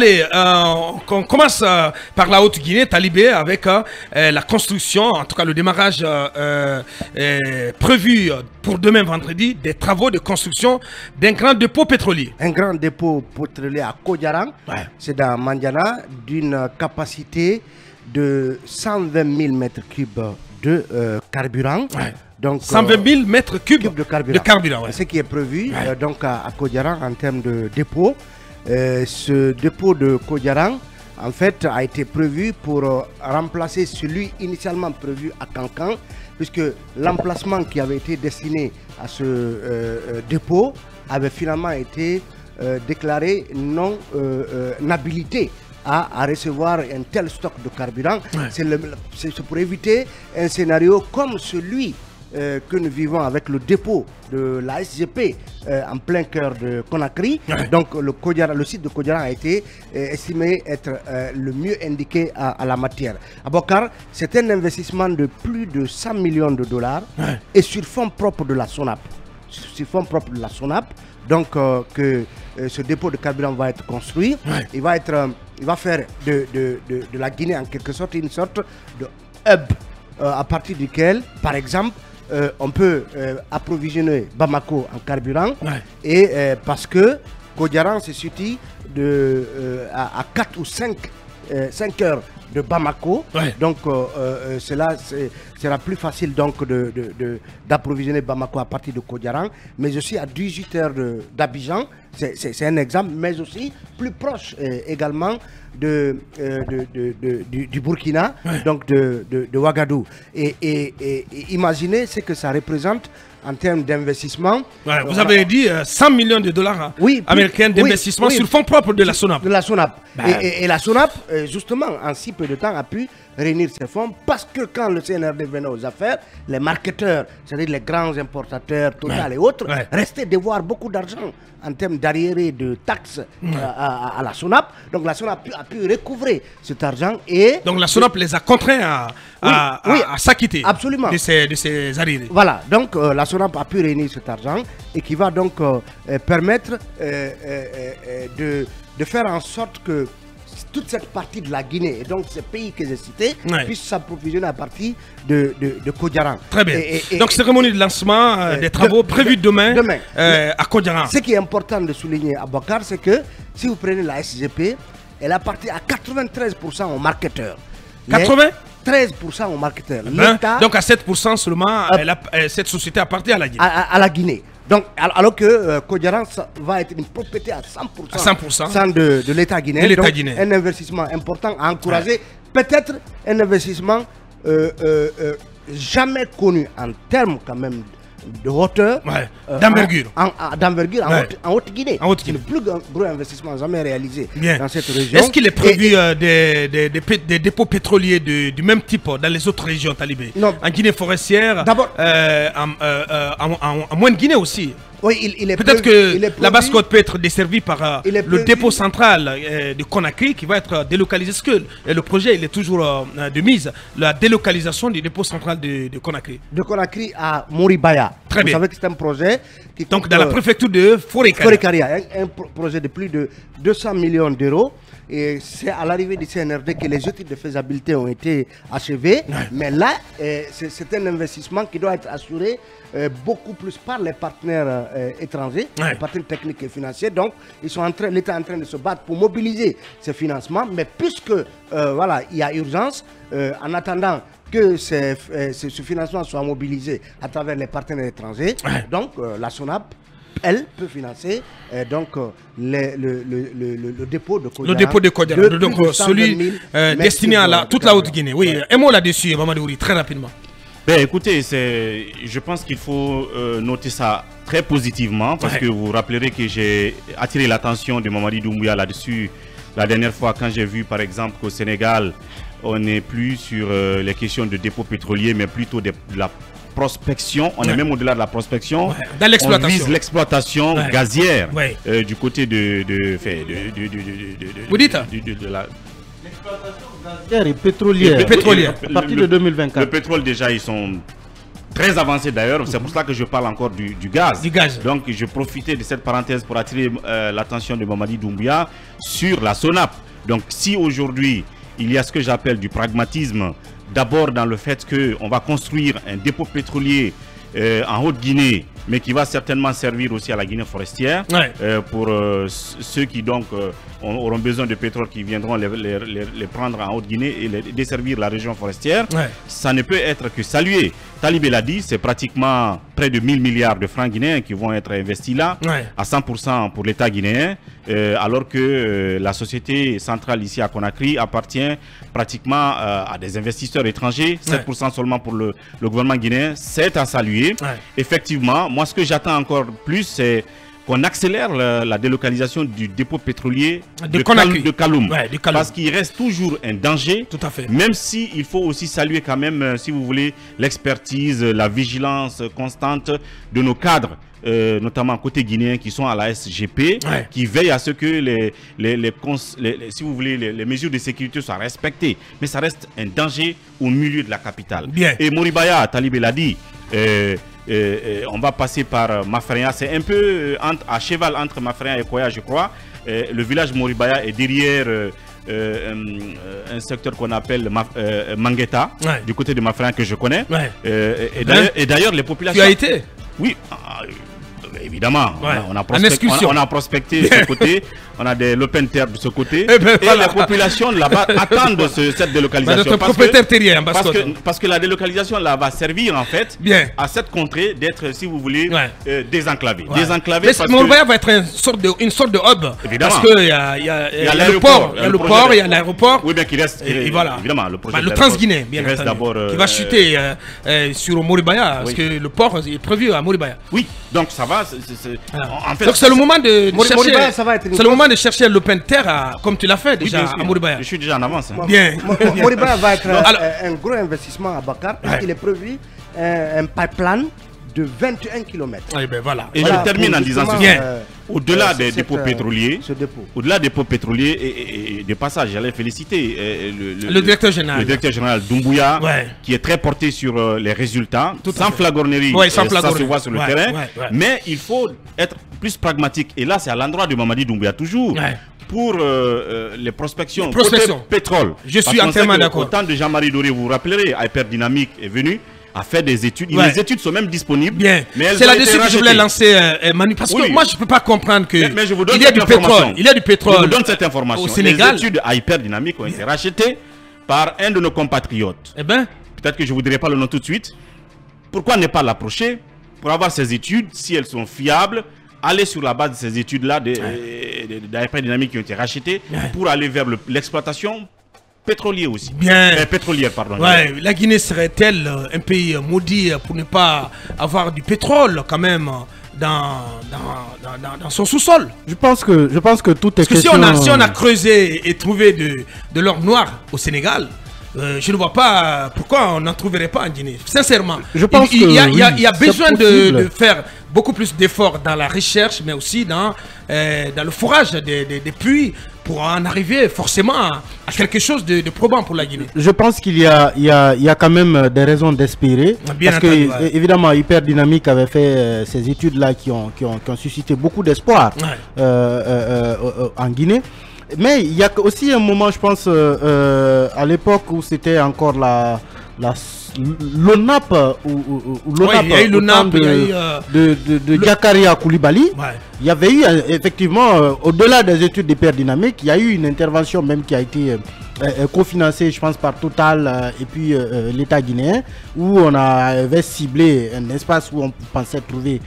Allez, euh, on commence euh, par la Haute-Guinée, Talibé, avec euh, la construction, en tout cas le démarrage prévu pour demain vendredi, des travaux de construction d'un grand dépôt pétrolier. Un grand dépôt pétrolier à Kodjarang, c'est dans Mandiana, d'une capacité de 120 000 mètres cubes de carburant. Donc, 120 000 mètres cubes, de carburant. C'est ce qui est prévu donc à, à en termes de dépôt. Euh, ce dépôt de Kodjarang, en fait, a été prévu pour euh, remplacer celui initialement prévu à Cancan, puisque l'emplacement qui avait été destiné à ce euh, dépôt avait finalement été déclaré non habilité à, recevoir un tel stock de carburant. C'est pour éviter un scénario comme celui euh, que nous vivons avec le dépôt de la SGP euh, en plein cœur de Conakry. Donc le, le site de Kodjara a été euh, estimé être le mieux indiqué à, la matière. Abokar, c'est un investissement de plus de 100 millions de dollars et sur fonds propres de la SONAP. Sur fonds propres de la SONAP, donc que ce dépôt de carburant va être construit. Il, va être, il va faire de, de, de, la Guinée en quelque sorte une sorte de hub à partir duquel, par exemple, euh, on peut euh, approvisionner Bamako en carburant. Et euh, parce que Kodjaran se situe de, à, 4 ou 5, 5 heures de Bamako. Donc cela sera plus facile donc d'approvisionner de, Bamako à partir de Kodjaran, mais aussi à 18 heures d'Abidjan. C'est un exemple, mais aussi plus proche également de, euh, du, Burkina, donc de, Ouagadou. Et, et, imaginez ce que ça représente en termes d'investissement. vous avez dit 100 euh, millions de dollars hein, américains d'investissement sur fonds propres de la SONAP. De la SONAP. Ben. Et, la SONAP, euh, justement, en si peu de temps, a pu réunir ces fonds parce que quand le CNRD venait aux affaires, les marketeurs, c'est-à-dire les grands importateurs, Total et autres, restaient devoir beaucoup d'argent en termes d'arriérés de taxes à, la SONAP. Donc la SONAP a pu recouvrer cet argent et... Donc la SONAP les a contraints à, à, s'acquitter de ces, de ces arriérés. Voilà, donc euh, la SONAP a pu réunir cet argent et qui va donc euh, euh, permettre de, de faire en sorte que toute cette partie de la Guinée et donc ces pays que j'ai cités puissent s'approvisionner à partir de, de, de Kodjaran. Très bien. donc, cérémonie de lancement des travaux prévus demain, à Kodjaran. Ce qui est important de souligner à Bakar, c'est que si vous prenez la SGP, elle appartient à 93% aux marketeurs. 80 13% aux marketeurs. Hein? Donc à 7% seulement, cette société appartient à la Guinée. À, la Guinée. Donc, alors que euh, va être une propriété à 100%, 100%. de, de l'État guinéen. Donc, un investissement important à encourager. Peut-être un investissement euh, euh, euh, jamais connu en termes quand même de hauteur, euh, d'envergure, d'envergure en, Haute-Guinée. c'est le plus gros investissement jamais réalisé dans cette région. Est-ce qu'il est prévu euh, des, des, des, dépôts pétroliers du même type dans les autres régions talibées Non. En Guinée forestière, euh, en, en, moins de Guinée aussi. Oui, il, est Peut-être que la basse-côte peut être desservie par euh, le dépôt central euh, de Conakry qui va être délocalisé. Ce que le projet il est toujours euh, de mise, la délocalisation du dépôt central de, de Conakry? De Conakry à Moribaya. Très bien. Vous savez que c'est un projet qui Donc dans la préfecture de Forêt-Caria. un, projet de plus de 200 millions d'euros. Et c'est à l'arrivée du CNRD que les études de faisabilité ont été achevées. Mais là, c'est un investissement qui doit être assuré euh, beaucoup plus par les partenaires euh, étrangers, les partenaires techniques et financiers. Donc, ils sont en train, l'État est en train de se battre pour mobiliser ces financements. Mais puisque euh, voilà, il y a urgence, en attendant que ce financement soit mobilisé à travers les partenaires étrangers, donc la SONAP elle peut financer donc le, le, le, dépôt de Kodjara. Le dépôt de Kodjara, donc celui destiné à la, toute la Haute-Guinée. Oui, un mot là-dessus, Mamadou très rapidement. Ben, écoutez, je pense qu'il faut euh, noter ça très positivement parce que vous, vous rappellerez que j'ai attiré l'attention de Mamadi Doumbouya là-dessus la dernière fois quand j'ai vu par exemple qu'au Sénégal, on n'est plus sur euh, les questions de dépôt pétrolier mais plutôt de, la prospection, on est même au-delà de la prospection. Dans l'exploitation. On vise l'exploitation gazière euh, du côté de, de, de, de, Vous dites? de, la L'exploitation gazière et pétrolière. pétrolière. à partir de 2024. Le pétrole, déjà, ils sont très avancé d'ailleurs. C'est pour ça que je parle encore du, gaz. Du gaz. Donc, je profitais de cette parenthèse pour attirer euh, l'attention de Mamadi Doumbouya sur la SONAP. Donc, si aujourd'hui, il y a ce que j'appelle du pragmatisme, d'abord dans le fait qu'on va construire un dépôt pétrolier euh, en Haute-Guinée, mais qui va certainement servir aussi à la Guinée forestière euh, pour ceux qui donc auront besoin de pétrole qui viendront les, prendre en Haute-Guinée et les, desservir la région forestière. Ça ne peut être que salué. Talibé l'a dit, c'est pratiquement près de 1000 milliards de francs guinéens qui vont être investis là, à 100% pour l'État guinéen, euh, alors que euh, la société centrale ici à Conakry appartient pratiquement euh, à des investisseurs étrangers, 7% seulement pour le, gouvernement guinéen. C'est à saluer. Effectivement, moi ce que j'attends encore plus, c'est qu'on accélère la, délocalisation du dépôt pétrolier de, de, Kaloum. Parce qu'il reste toujours un danger. Tout à fait. Même si il faut aussi saluer quand même, euh, si vous voulez, l'expertise, la vigilance constante de nos cadres. Euh, notamment côté guinéen qui sont à la SGP, qui veillent à ce que les, les, si vous voulez, les, mesures de sécurité soient respectées. Mais ça reste un danger au milieu de la capitale. Bien. Et Moribaya, Talibé l'a dit, euh, on va passer par Mafria. C'est un peu euh, à cheval entre Mafria et Koya, je crois. le village Moribaya est derrière euh, euh, un, secteur qu'on appelle Mangueta, du côté de Mafria que je connais. et d'ailleurs, les populations. Tu as été? Oui. Ah, évidemment, on, a, on, a prospecté, ce côté, on a des l'open terre de ce côté, eh ben, et, la population là-bas attendent cette délocalisation. parce, que, parce, que, parce que la délocalisation là va servir en fait à cette contrée d'être, si vous voulez, euh, désenclavée. Désenclavée. Mais que... va être une sorte de, une sorte de hub. Évidemment. Parce qu'il y a, y a, y a, le port, il y a le port, il y a l'aéroport. Oui, bien qu'il reste. Et, voilà. Évidemment, le projet. Bah, le Transguinéen, bien entendu. d'abord. qui va euh, chuter euh, sur Moribaya, parce que le port est prévu à Moribaya. Oui, donc ça va. En fait, Donc c'est le moment de chercher. C'est le moment de chercher l'open terre, comme tu l'as fait déjà à Moribaya. Je suis déjà en avance. Hein. Bien. Moribaya va être un gros investissement à Bakar. Il est prévu un pipeline de 21 km. Ah, ben voilà. Et je termine en disant ceci. Euh, au-delà des dépôts euh, pétroliers, au-delà des dépôts pétroliers et, des passages, j'allais féliciter euh, le, directeur général, le directeur général Doumbouya, qui est très porté sur les résultats, sans flagornerie, sans ça se voit sur le terrain. Mais il faut être plus pragmatique. Et là, c'est à l'endroit de Mamadi Doumbouya toujours pour les prospections, pétrole. Je suis entièrement d'accord. Au temps de Jean-Marie Doré, vous vous rappellerez, Hyperdynamique est venu a fait des études. Les études sont même disponibles. Bien. C'est là-dessus que je voulais lancer euh, euh, Manu. Parce que moi, je ne peux pas comprendre que mais, je vous donne il y a du pétrole. Il y a du pétrole. Je vous donne cette information. Au Sénégal. Les études hyper dynamiques ont été rachetées par un de nos compatriotes. Eh ben. Peut-être que je ne voudrais pas le nom tout de suite. Pourquoi ne pas l'approcher pour avoir ces études, si elles sont fiables, aller sur la base de ces études-là, des, ouais. dynamiques qui ont été rachetées, pour aller vers l'exploitation pétrolier aussi. Bien. Euh, pétrolière, pardon. Ouais, la Guinée serait-elle euh, un pays euh, maudit pour ne pas avoir du pétrole quand même dans, dans, dans, son sous-sol? Je pense que je pense que tout est Parce que si on a si on a creusé et trouvé de, de l'or noir au Sénégal, je ne vois pas pourquoi on n'en trouverait pas en Guinée. Sincèrement, je pense il, y a, il y a, besoin de, de, faire beaucoup plus d'efforts dans la recherche, mais aussi dans, dans le fourrage des, des, des puits pour en arriver forcément à, quelque chose de, probant pour la Guinée. Je pense qu'il y y, y a quand même des raisons d'espérer. Parce que, évidemment, Hyper Dynamique avait fait euh, ces études-là qui ont, qui, ont, qui ont, suscité beaucoup d'espoir euh, euh, en Guinée. Mais il y a aussi un moment, je pense, à l'époque où c'était encore la l'ONAP ou, ou, l'ONAP ouais, de, euh, de, de, de Koulibaly, il y avait eu effectivement, euh, au-delà des études d'hyperdynamique, il y a eu une intervention même qui a été euh, euh, euh, cofinancé, je pense, par Total euh, et puis l'État guinéen, où on avait ciblé un espace où on pensait trouver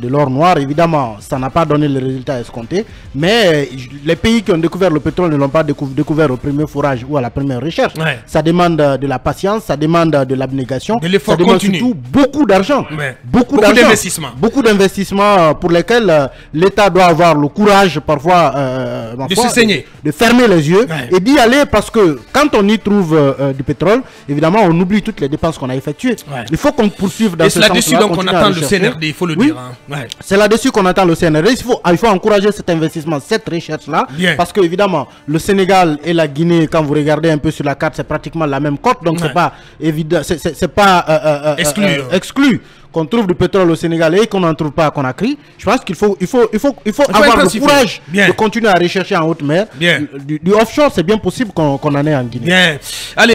de l'or noir. Évidemment, ça n'a pas donné le résultat escompté, mais les pays qui ont découvert le pétrole ne l'ont pas découvert au premier forage ou à la première recherche. Ça demande de la patience, ça demande de l'abnégation, ça demande surtout beaucoup d'argent. Beaucoup, beaucoup d'investissements. Beaucoup d'investissements pour lesquels l'État doit avoir le courage parfois de se saigner. De, fermer les yeux et d'y aller parce parce que quand on y trouve euh, du pétrole, évidemment, on oublie toutes les dépenses qu'on a effectuées. Il faut qu'on poursuive dans Et ce sens. Et c'est là-dessus donc on attend le CNRD, il faut le dire. Hein. C'est là-dessus qu'on attend le CNRD. Il faut, il faut encourager cet investissement, cette recherche-là. Parce que, évidemment, le Sénégal et la Guinée, quand vous regardez un peu sur la carte, c'est pratiquement la même côte. Donc, c'est pas évident, c'est pas euh, exclu. exclu qu'on trouve du pétrole au Sénégal et qu'on n'en trouve pas à Conakry, je pense qu'il faut, il faut, il faut, il faut avoir le courage de continuer à rechercher en haute mer. Du, offshore, c'est bien possible qu'on en ait en Guinée. Bien. Allez.